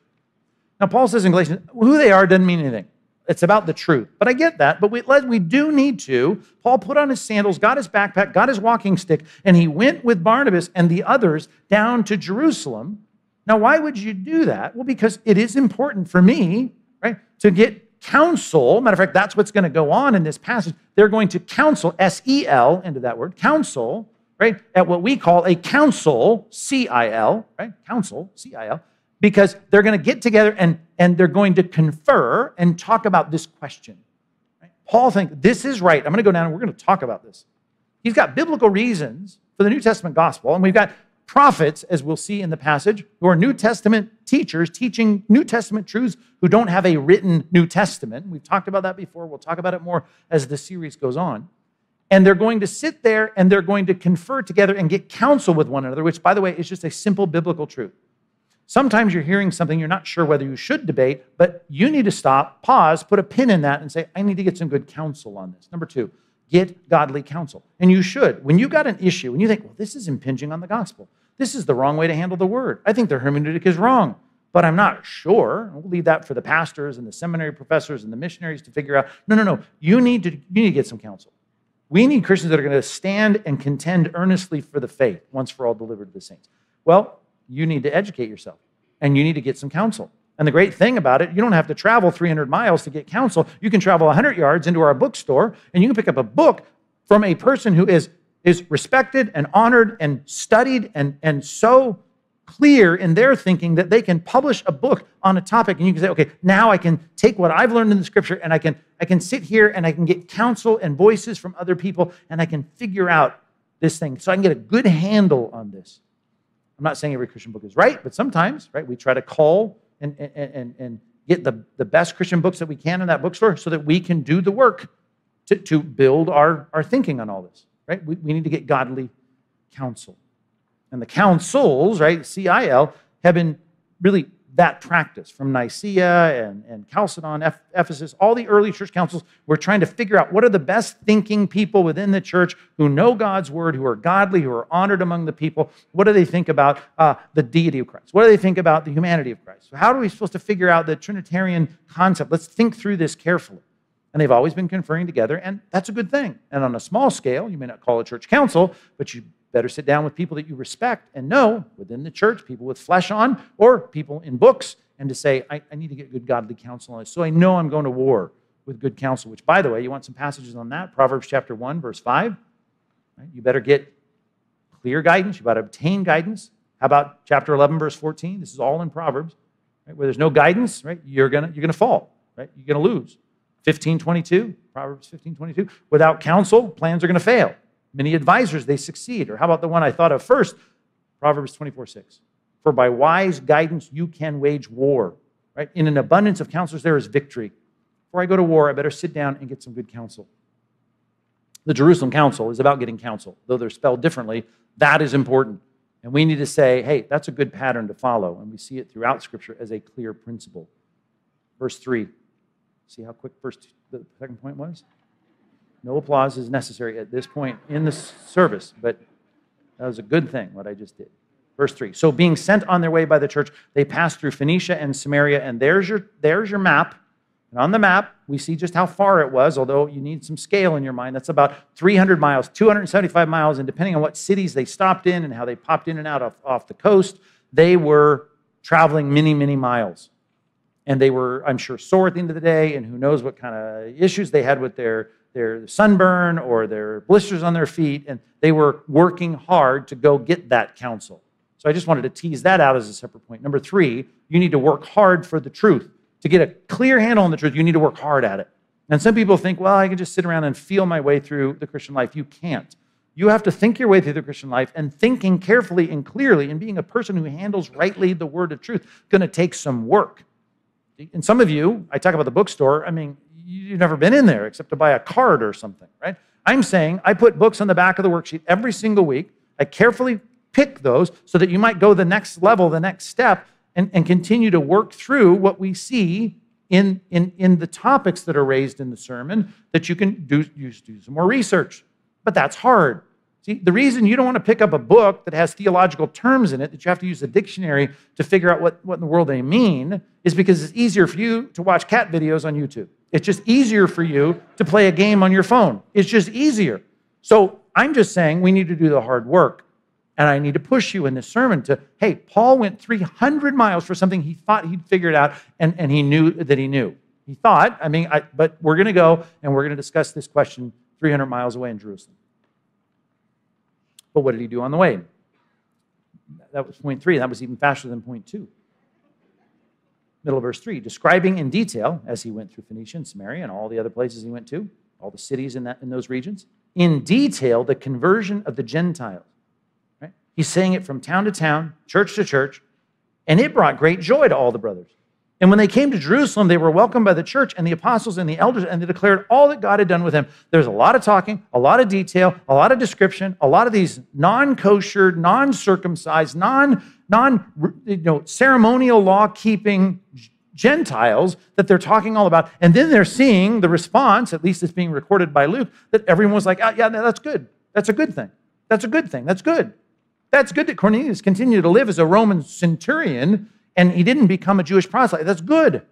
Now, Paul says in Galatians, who they are doesn't mean anything. It's about the truth. But I get that. But we, we do need to. Paul put on his sandals, got his backpack, got his walking stick, and he went with Barnabas and the others down to Jerusalem now, why would you do that? Well, because it is important for me, right, to get counsel. Matter of fact, that's what's going to go on in this passage. They're going to counsel, S E L, into that word, counsel, right, at what we call a council, C I L, right, council, C I L, because they're going to get together and, and they're going to confer and talk about this question. Right? Paul thinks this is right. I'm going to go down and we're going to talk about this. He's got biblical reasons for the New Testament gospel, and we've got prophets, as we'll see in the passage, who are New Testament teachers teaching New Testament truths who don't have a written New Testament. We've talked about that before. We'll talk about it more as the series goes on. And they're going to sit there and they're going to confer together and get counsel with one another, which, by the way, is just a simple biblical truth. Sometimes you're hearing something you're not sure whether you should debate, but you need to stop, pause, put a pin in that, and say, I need to get some good counsel on this. Number two, get godly counsel. And you should. When you've got an issue and you think, well, this is impinging on the gospel, this is the wrong way to handle the word. I think their hermeneutic is wrong, but I'm not sure. We'll leave that for the pastors and the seminary professors and the missionaries to figure out. No, no, no. You need to, you need to get some counsel. We need Christians that are going to stand and contend earnestly for the faith once for all delivered to the saints. Well, you need to educate yourself and you need to get some counsel. And the great thing about it, you don't have to travel 300 miles to get counsel. You can travel 100 yards into our bookstore and you can pick up a book from a person who is is respected and honored and studied and, and so clear in their thinking that they can publish a book on a topic and you can say okay now i can take what i've learned in the scripture and i can i can sit here and i can get counsel and voices from other people and i can figure out this thing. So i can get a good handle on this. I'm not saying every christian book is right but sometimes right we try to call and and and, and get the, the best christian books that we can in that bookstore so that we can do the work to, to build our, our thinking on all this right? We, we need to get godly counsel. And the councils, right, CIL, have been really that practice from Nicaea and, and Chalcedon, Ephesus, all the early church councils were trying to figure out what are the best thinking people within the church who know God's word, who are godly, who are honored among the people. What do they think about uh, the deity of Christ? What do they think about the humanity of Christ? How are we supposed to figure out the Trinitarian concept? Let's think through this carefully. And they've always been conferring together, and that's a good thing. And on a small scale, you may not call a church council, but you better sit down with people that you respect and know within the church, people with flesh on, or people in books, and to say, I, I need to get good godly counsel on this. So I know I'm going to war with good counsel, which, by the way, you want some passages on that? Proverbs chapter 1, verse 5. Right? You better get clear guidance. You better obtain guidance. How about chapter 11, verse 14? This is all in Proverbs. Right? Where there's no guidance, right? You're gonna you're gonna fall, right? You're gonna lose. 1522, Proverbs 1522. Without counsel, plans are gonna fail. Many advisors, they succeed. Or how about the one I thought of first? Proverbs 24 6. For by wise guidance you can wage war. Right? In an abundance of counselors, there is victory. Before I go to war, I better sit down and get some good counsel. The Jerusalem Council is about getting counsel, though they're spelled differently. That is important. And we need to say, hey, that's a good pattern to follow. And we see it throughout Scripture as a clear principle. Verse 3. See how quick first the second point was? No applause is necessary at this point in the service, but that was a good thing, what I just did. Verse 3. So, being sent on their way by the church, they passed through Phoenicia and Samaria, and there's your, there's your map. And on the map, we see just how far it was, although you need some scale in your mind. That's about 300 miles, 275 miles, and depending on what cities they stopped in and how they popped in and out off, off the coast, they were traveling many, many miles. And they were, I'm sure, sore at the end of the day, and who knows what kind of issues they had with their their sunburn or their blisters on their feet, and they were working hard to go get that counsel. So I just wanted to tease that out as a separate point. Number three, you need to work hard for the truth. To get a clear handle on the truth, you need to work hard at it. And some people think, well, I can just sit around and feel my way through the Christian life. You can't. You have to think your way through the Christian life, and thinking carefully and clearly and being a person who handles rightly the word of truth is going to take some work. And some of you, I talk about the bookstore, I mean, you've never been in there except to buy a card or something, right? I'm saying I put books on the back of the worksheet every single week. I carefully pick those so that you might go the next level, the next step, and, and continue to work through what we see in, in, in the topics that are raised in the sermon, that you can do, use, do some more research. But that's hard. See, the reason you don't want to pick up a book that has theological terms in it, that you have to use a dictionary to figure out what, what in the world they mean, is because it's easier for you to watch cat videos on YouTube. It's just easier for you to play a game on your phone. It's just easier. So I'm just saying we need to do the hard work. And I need to push you in this sermon to, hey, Paul went 300 miles for something he thought he'd figured out and, and he knew that he knew. He thought, I mean, I, but we're going to go and we're going to discuss this question 300 miles away in Jerusalem. But what did he do on the way? That was point three. That was even faster than point two middle of verse 3, describing in detail as he went through Phoenicia and Samaria and all the other places he went to, all the cities in, that, in those regions, in detail the conversion of the Gentiles. Right? He's saying it from town to town, church to church, and it brought great joy to all the brothers. And when they came to Jerusalem, they were welcomed by the church and the apostles and the elders, and they declared all that God had done with him. There's a lot of talking, a lot of detail, a lot of description, a lot of these non kosher, non circumcised, non non you know, ceremonial law keeping Gentiles that they're talking all about. And then they're seeing the response, at least it's being recorded by Luke, that everyone was like, oh, yeah, that's good. That's a good thing. That's a good thing. That's good. That's good that Cornelius continued to live as a Roman centurion and he didn't become a Jewish proselyte. That's good.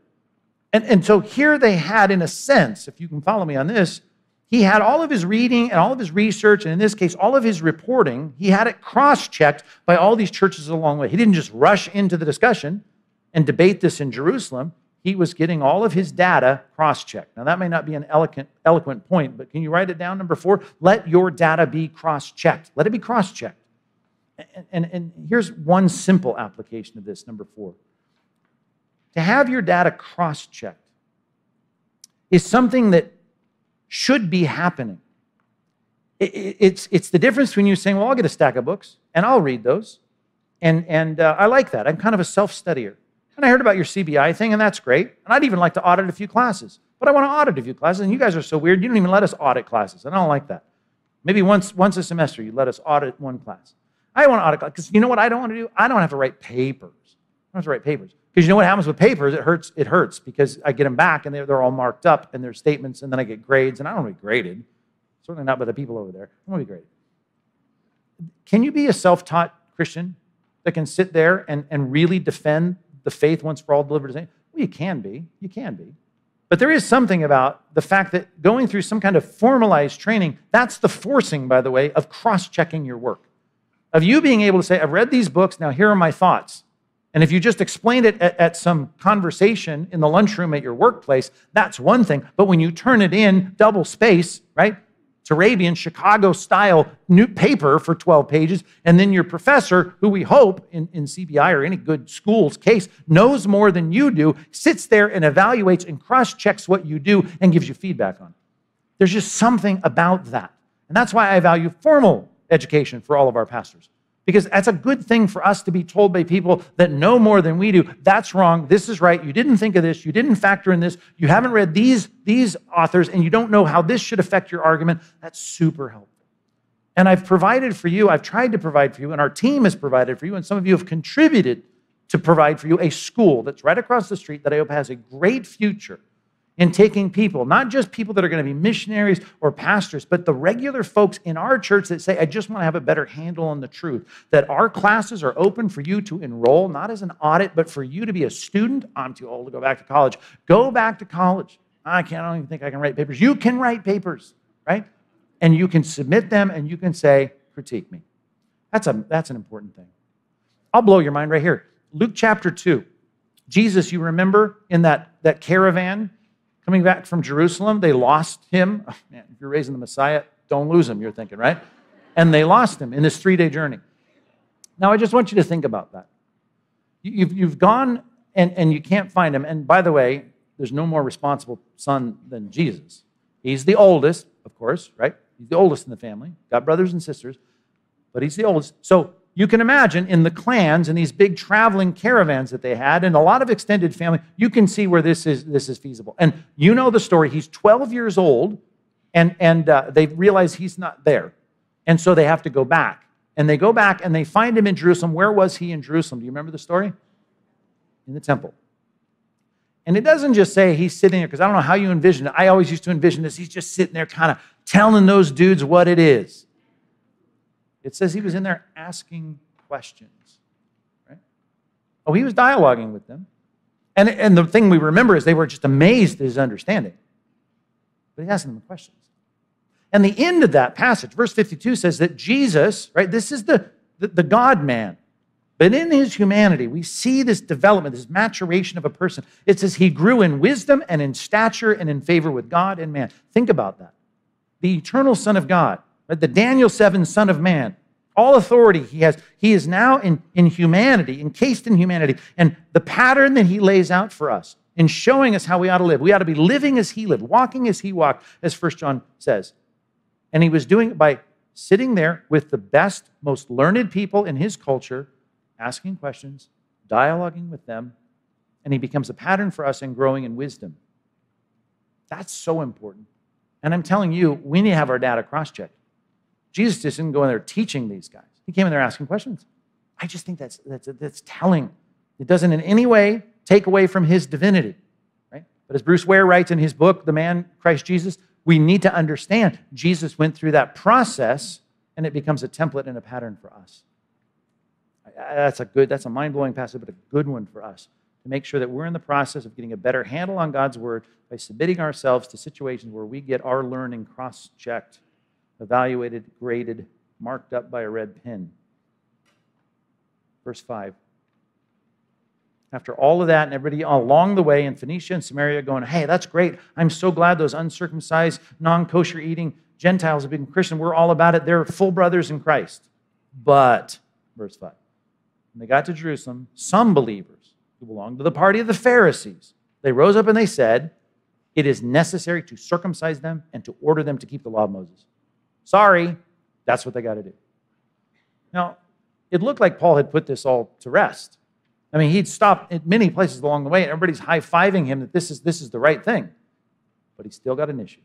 And, and so here they had, in a sense, if you can follow me on this, he had all of his reading and all of his research, and in this case, all of his reporting, he had it cross checked by all these churches along the way. He didn't just rush into the discussion and debate this in Jerusalem. He was getting all of his data cross checked. Now, that may not be an eloquent, eloquent point, but can you write it down? Number four, let your data be cross checked. Let it be cross checked. And, and, and here's one simple application of this, number four. To have your data cross checked is something that should be happening. It's, it's the difference between you saying, Well, I'll get a stack of books and I'll read those. And, and uh, I like that. I'm kind of a self studier. And I heard about your CBI thing, and that's great. And I'd even like to audit a few classes. But I want to audit a few classes, and you guys are so weird, you don't even let us audit classes. And I don't like that. Maybe once, once a semester, you let us audit one class. I want to audit because you know what I don't want to do? I don't have to write papers. I don't have to write papers. Because you know what happens with papers? It hurts. It hurts because I get them back and they're, they're all marked up and their statements, and then I get grades, and I don't want to be graded. Certainly not by the people over there. I want to be graded. Can you be a self-taught Christian that can sit there and, and really defend the faith once for all delivered? Well, you can be. You can be. But there is something about the fact that going through some kind of formalized training, that's the forcing, by the way, of cross checking your work. Of you being able to say, I've read these books, now here are my thoughts. And if you just explain it at, at, some conversation in the lunchroom at your workplace, that's one thing. But when you turn it in double space, right? It's Turabian Chicago style new paper for 12 pages. And then your professor, who we hope in, in CBI or any good school's case knows more than you do, sits there and evaluates and cross checks what you do and gives you feedback on it. There's just something about that. And that's why I value formal education for all of our pastors because that's a good thing for us to be told by people that know more than we do. That's wrong. This is right. You didn't think of this. You didn't factor in this. You haven't read these, these authors, and you don't know how this should affect your argument. That's super helpful. And I've provided for you, I've tried to provide for you, and our team has provided for you, and some of you have contributed to provide for you a school that's right across the street that I hope has a great future in taking people, not just people that are going to be missionaries or pastors, but the regular folks in our church that say, I just want to have a better handle on the truth. That our classes are open for you to enroll, not as an audit, but for you to be a student. I'm too old to go back to college. Go back to college. I can't, I don't even think I can write papers. You can write papers, right? And you can submit them and you can say, critique me. That's, a, that's an important thing. I'll blow your mind right here. Luke chapter 2. Jesus, you remember in that, that caravan Coming back from Jerusalem, they lost him. Oh, man, if you're raising the Messiah, don't lose him, you're thinking, right? And they lost him in this three day journey. Now, I just want you to think about that. You've, you've gone and, and you can't find him. And by the way, there's no more responsible son than Jesus. He's the oldest, of course, right? He's the oldest in the family, got brothers and sisters, but he's the oldest. So you can imagine in the clans and these big traveling caravans that they had and a lot of extended family, you can see where this is, this is feasible. And you know the story. He's 12 years old and, and uh, they realize he's not there. And so they have to go back. And they go back and they find him in Jerusalem. Where was he in Jerusalem? Do you remember the story? In the temple. And it doesn't just say he's sitting there, because I don't know how you envision it. I always used to envision this. He's just sitting there kind of telling those dudes what it is. It says he was in there asking questions. Right? Oh, he was dialoguing with them. And, and the thing we remember is they were just amazed at his understanding. But he's asking them questions. And the end of that passage, verse 52, says that Jesus, right, this is the, the, the God man. But in his humanity, we see this development, this maturation of a person. It says he grew in wisdom and in stature and in favor with God and man. Think about that. The eternal Son of God? The Daniel 7 Son of Man. All authority he has. He is now in, in humanity, encased in humanity. And the pattern that he lays out for us in showing us how we ought to live, we ought to be living as he lived, walking as he walked, as First John says. And he was doing it by sitting there with the best, most learned people in his culture, asking questions, dialoguing with them, and he becomes a pattern for us in growing in wisdom. That's so important. And I'm telling you, we need to have our data cross checked. Jesus just didn't go in there teaching these guys. He came in there asking questions. I just think that's, that's, that's telling. It doesn't in any way take away from his divinity, right? But as Bruce Ware writes in his book, The Man Christ Jesus, we need to understand Jesus went through that process and it becomes a template and a pattern for us. That's a good, that's a mind-blowing passage, but a good one for us to make sure that we're in the process of getting a better handle on God's word by submitting ourselves to situations where we get our learning cross-checked evaluated, graded, marked up by a red pen. Verse 5. After all of that, and everybody along the way in Phoenicia and Samaria going, hey, that's great. I'm so glad those uncircumcised, non kosher eating Gentiles have been Christian. We're all about it. They're full brothers in Christ. But, verse 5, when they got to Jerusalem, some believers who belonged to the party of the Pharisees, they rose up and they said, It is necessary to circumcise them and to order them to keep the law of Moses. Sorry, that's what they got to do. Now, it looked like Paul had put this all to rest. I mean, he'd stopped at many places along the way, and everybody's high fiving him that this is, this is the right thing. But he's still got an issue.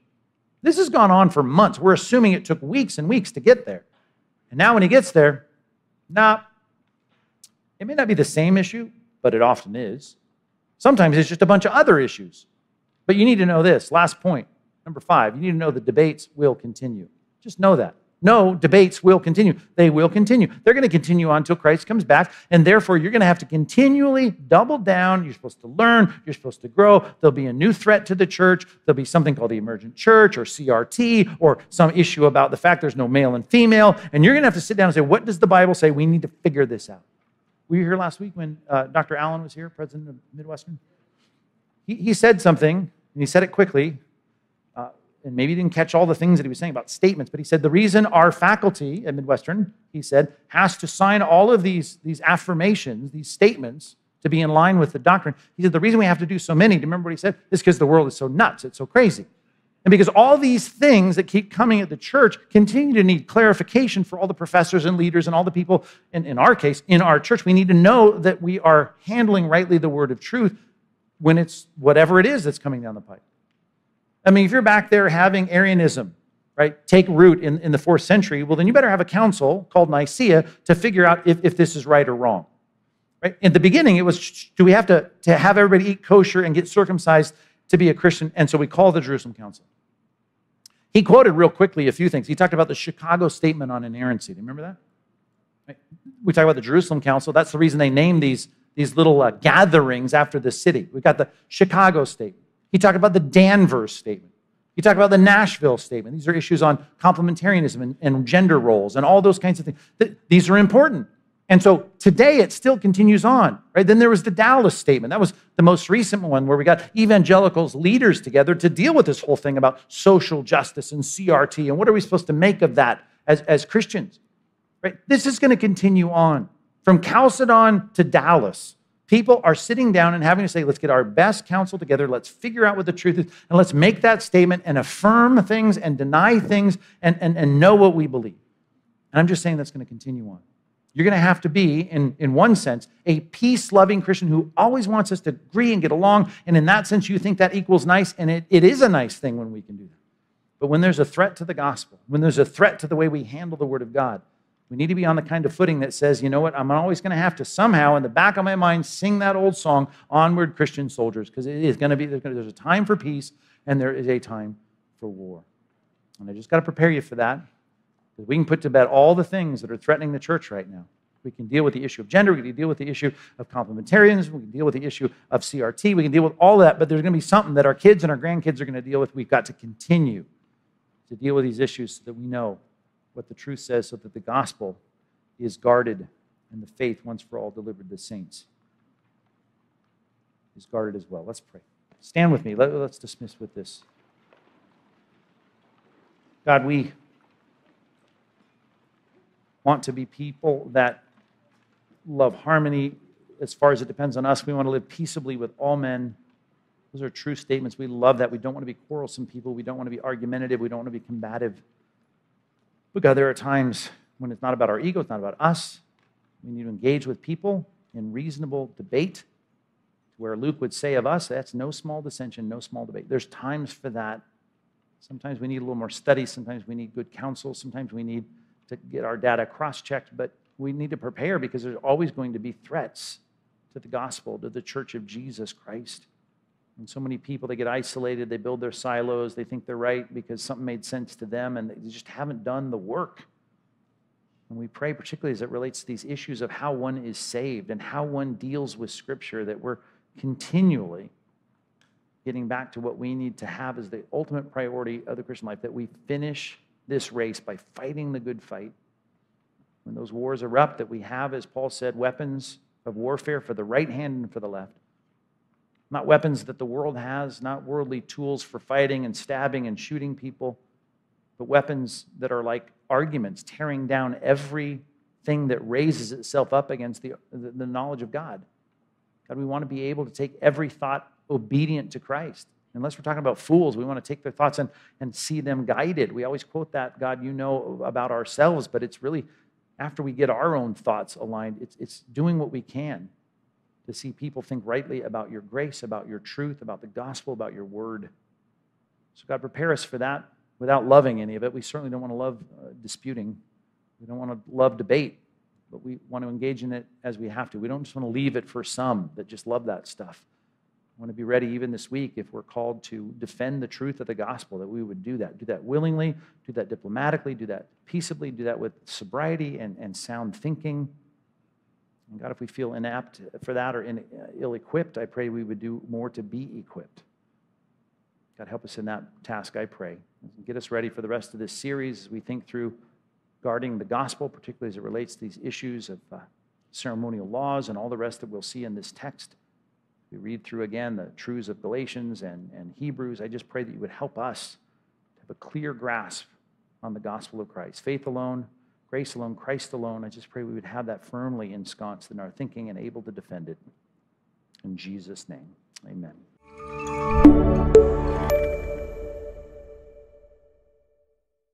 This has gone on for months. We're assuming it took weeks and weeks to get there. And now, when he gets there, nah, it may not be the same issue, but it often is. Sometimes it's just a bunch of other issues. But you need to know this last point, number five, you need to know the debates will continue. Just know that. No, debates will continue. They will continue. They're going to continue on until Christ comes back. And therefore, you're going to have to continually double down. You're supposed to learn. You're supposed to grow. There'll be a new threat to the church. There'll be something called the emergent church or CRT or some issue about the fact there's no male and female. And you're going to have to sit down and say, what does the Bible say? We need to figure this out. Were you here last week when uh, Dr. Allen was here, president of Midwestern? He, he said something, and he said it quickly and maybe he didn't catch all the things that he was saying about statements, but he said the reason our faculty at Midwestern, he said, has to sign all of these, these affirmations, these statements to be in line with the doctrine. He said the reason we have to do so many, do you remember what he said? Is because the world is so nuts, it's so crazy. And because all these things that keep coming at the church continue to need clarification for all the professors and leaders and all the people, in, in our case, in our church, we need to know that we are handling rightly the word of truth when it's whatever it is that's coming down the pipe. I mean, if you're back there having Arianism, right, take root in, in the fourth century, well, then you better have a council called Nicaea to figure out if, if this is right or wrong. Right? In the beginning, it was do we have to, to have everybody eat kosher and get circumcised to be a Christian? And so we call the Jerusalem Council. He quoted real quickly a few things. He talked about the Chicago Statement on Inerrancy. Do you remember that? Right? We talk about the Jerusalem Council. That's the reason they named these, these little uh, gatherings after the city. We've got the Chicago Statement. He talked about the Danvers statement. He talked about the Nashville statement. These are issues on complementarianism and, and gender roles and all those kinds of things. These are important. And so today it still continues on, right? Then there was the Dallas statement. That was the most recent one where we got evangelicals, leaders together to deal with this whole thing about social justice and CRT and what are we supposed to make of that as, as Christians, right? This is going to continue on from Chalcedon to Dallas. People are sitting down and having to say, let's get our best counsel together, let's figure out what the truth is, and let's make that statement and affirm things and deny things and, and, and know what we believe. And I'm just saying that's going to continue on. You're going to have to be, in, in one sense, a peace loving Christian who always wants us to agree and get along. And in that sense, you think that equals nice, and it, it is a nice thing when we can do that. But when there's a threat to the gospel, when there's a threat to the way we handle the Word of God, we need to be on the kind of footing that says, you know what, I'm always going to have to somehow, in the back of my mind, sing that old song, Onward Christian Soldiers, because it is going to be, there's a time for peace and there is a time for war. And I just got to prepare you for that. We can put to bed all the things that are threatening the church right now. We can deal with the issue of gender. We can deal with the issue of complementarianism. We can deal with the issue of CRT. We can deal with all that. But there's going to be something that our kids and our grandkids are going to deal with. We've got to continue to deal with these issues so that we know what the truth says so that the gospel is guarded and the faith once for all delivered to the saints is guarded as well. Let's pray. Stand with me. Let, us dismiss with this. God, we want to be people that love harmony as far as it depends on us. We want to live peaceably with all men. Those are true statements. We love that. We don't want to be quarrelsome people. We don't want to be argumentative. We don't want to be combative. But God, there are times when it's not about our ego, it's not about us. We need to engage with people in reasonable debate, where Luke would say of us, that's no small dissension, no small debate. There's times for that. Sometimes we need a little more study, sometimes we need good counsel, sometimes we need to get our data cross checked, but we need to prepare because there's always going to be threats to the gospel, to the church of Jesus Christ. And so many people, they get isolated, they build their silos, they think they're right because something made sense to them, and they just haven't done the work. And we pray, particularly as it relates to these issues of how one is saved and how one deals with Scripture, that we're continually getting back to what we need to have as the ultimate priority of the Christian life, that we finish this race by fighting the good fight. When those wars erupt, that we have, as Paul said, weapons of warfare for the right hand and for the left not weapons that the world has, not worldly tools for fighting and stabbing and shooting people, but weapons that are like arguments, tearing down everything that raises itself up against the, the knowledge of God. God, we want to be able to take every thought obedient to Christ. Unless we're talking about fools, we want to take their thoughts and, and see them guided. We always quote that, God, you know about ourselves, but it's really after we get our own thoughts aligned, it's, it's doing what we can to see people think rightly about your grace, about your truth, about the gospel, about your word. So, God, prepare us for that without loving any of it. We certainly don't want to love uh, disputing, we don't want to love debate, but we want to engage in it as we have to. We don't just want to leave it for some that just love that stuff. I want to be ready even this week if we're called to defend the truth of the gospel, that we would do that. Do that willingly, do that diplomatically, do that peaceably, do that with sobriety and, and sound thinking. And God, if we feel inapt for that or ill equipped, I pray we would do more to be equipped. God, help us in that task, I pray. Get us ready for the rest of this series as we think through guarding the gospel, particularly as it relates to these issues of uh, ceremonial laws and all the rest that we'll see in this text. We read through again the truths of Galatians and, and Hebrews. I just pray that you would help us to have a clear grasp on the gospel of Christ. Faith alone, grace alone, Christ alone. I just pray we would have that firmly ensconced in our thinking and able to defend it. In Jesus' name, amen.